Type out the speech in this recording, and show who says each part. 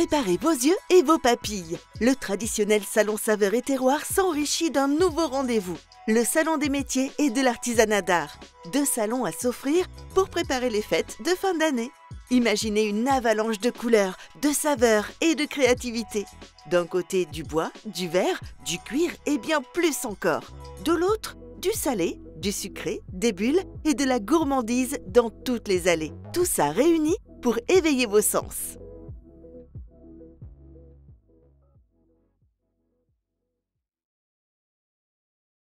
Speaker 1: Préparez vos yeux et vos papilles. Le traditionnel salon saveur et terroir s'enrichit d'un nouveau rendez-vous. Le salon des métiers et de l'artisanat d'art. Deux salons à s'offrir pour préparer les fêtes de fin d'année. Imaginez une avalanche de couleurs, de saveurs et de créativité. D'un côté du bois, du verre, du cuir et bien plus encore. De l'autre, du salé, du sucré, des bulles et de la gourmandise dans toutes les allées. Tout ça réuni pour éveiller vos sens.